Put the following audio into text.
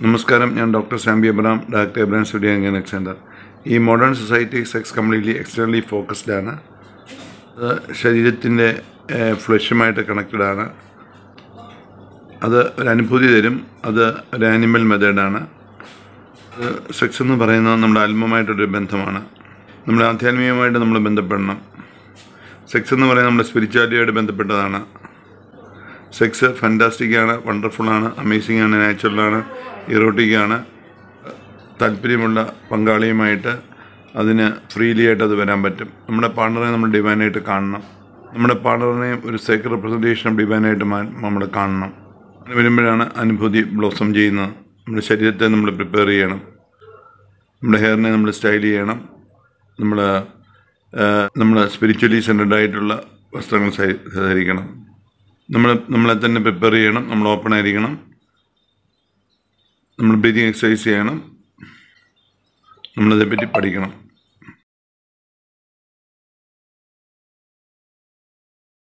നമസ്കാരം ഞാൻ doctor Sambi Abram director Abram studio gynaec centre ഈ modern society sex completely externally focused ആണ്. ശരീരത്തിന്റെ ഫ്ലഷുമായിട്ട് കണക്റ്റഡ് ആണ്. അത് ഒരു അനുഭൂതി തരും. അത് ഒരു ആനിമൽ മെത്തേഡാണ് സെക്സ് എന്ന് പറയുന്നത് നമ്മുടെ ആത്മമായിട്ടൊരു ബന്ധമാണ്. നമ്മുടെ ആധ്യാത്മികമായിട്ട് നമ്മൾ ബന്ധപ്പെടണം. സെക്സ് എന്ന് പറയുന്നത് നമ്മുടെ സ്പിരിച്വാലിറ്റിയായിട്ട് ബന്ധപ്പെട്ടതാണ്. സെക്സ് ഫാന്റാസ്റ്റിക്കാണ് ആണ് അമേസിംഗ് ആണ് നാച്ചുറലാണ് ഇറോട്ടിക്കാണ് താല്പര്യമുള്ള പങ്കാളിയുമായിട്ട് അതിന് ഫ്രീലി ആയിട്ട് അത് വരാൻ പറ്റും. നമ്മുടെ പാർട്ണറെ നമ്മൾ ഡിവൈനായിട്ട് കാണണം. നമ്മുടെ പാർട്ണറിനെയും ഒരു സേക്ക് റെപ്രസെന്റേഷൻ ഓഫ് ഡിവൈനായിട്ട് നമ്മൾ കാണണം. അങ്ങനെ വരുമ്പോഴാണ് അനുഭൂതി ബ്ലോസം ചെയ്യുന്നത്. നമ്മുടെ ശരീരത്തെ നമ്മൾ പ്രിപ്പയർ ചെയ്യണം. നമ്മുടെ ഹെയറിനെ നമ്മൾ സ്റ്റൈൽ ചെയ്യണം. നമ്മൾ നമ്മൾ സ്പിരിച്വലി സെന്റഡ് ആയിട്ടുള്ള വസ്ത്രങ്ങൾ ധരിക്കണം നമ്മൾ നമ്മളെ തന്നെ പ്രിപ്പയർ ചെയ്യണം നമ്മൾ ഓപ്പൺ ആയിരിക്കണം. നമ്മൾ ബ്രീതിങ് എക്സസൈസ് ചെയ്യണം. നമ്മളതേപ്പറ്റി പഠിക്കണം.